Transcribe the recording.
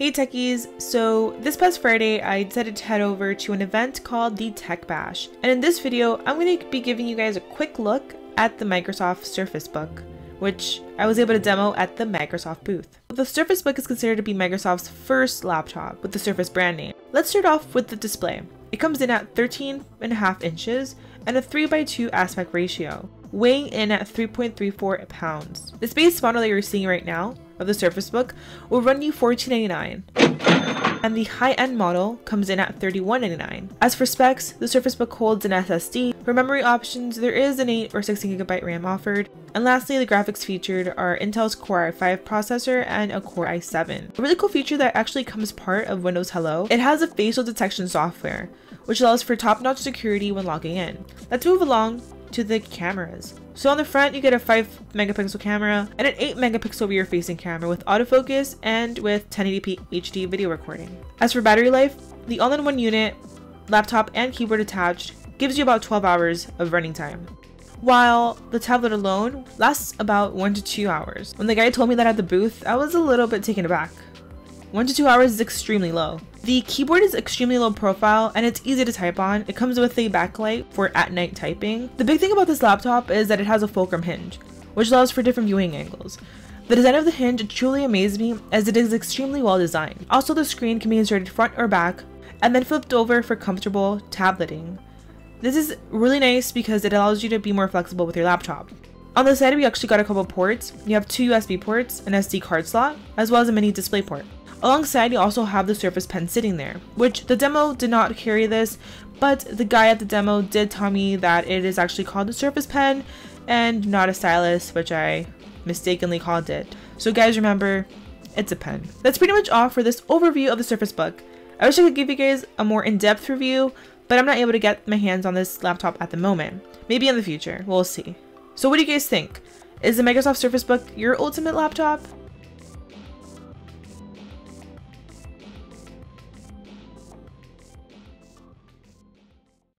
Hey techies! So this past Friday I decided to head over to an event called the Tech Bash and in this video I'm going to be giving you guys a quick look at the Microsoft Surface Book which I was able to demo at the Microsoft booth. The Surface Book is considered to be Microsoft's first laptop with the Surface brand name. Let's start off with the display. It comes in at 13 and a half inches and a 3x2 aspect ratio, weighing in at 3.34 pounds. This base model that you're seeing right now of the Surface Book will run you $14.99 and the high-end model comes in at $31.99. As for specs, the Surface Book holds an SSD. For memory options, there is an 8 or 16GB RAM offered. And lastly, the graphics featured are Intel's Core i5 processor and a Core i7. A really cool feature that actually comes part of Windows Hello, it has a facial detection software, which allows for top-notch security when logging in. Let's move along to the cameras. So on the front, you get a 5 megapixel camera and an 8 megapixel rear facing camera with autofocus and with 1080p HD video recording. As for battery life, the all-in-one unit, laptop and keyboard attached gives you about 12 hours of running time. While the tablet alone lasts about 1 to 2 hours. When the guy told me that at the booth, I was a little bit taken aback. 1 to 2 hours is extremely low. The keyboard is extremely low profile and it's easy to type on. It comes with a backlight for at night typing. The big thing about this laptop is that it has a fulcrum hinge, which allows for different viewing angles. The design of the hinge truly amazed me as it is extremely well designed. Also the screen can be inserted front or back and then flipped over for comfortable tableting. This is really nice because it allows you to be more flexible with your laptop. On the side we actually got a couple ports. You have two USB ports, an SD card slot, as well as a mini display port. Alongside, you also have the Surface Pen sitting there, which the demo did not carry this, but the guy at the demo did tell me that it is actually called the Surface Pen and not a stylus, which I mistakenly called it. So guys, remember, it's a pen. That's pretty much all for this overview of the Surface Book. I wish I could give you guys a more in-depth review, but I'm not able to get my hands on this laptop at the moment. Maybe in the future, we'll see. So what do you guys think? Is the Microsoft Surface Book your ultimate laptop?